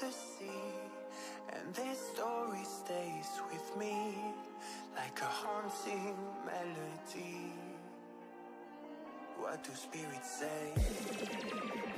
the sea And this story stays with me Like a haunting melody What do spirits say?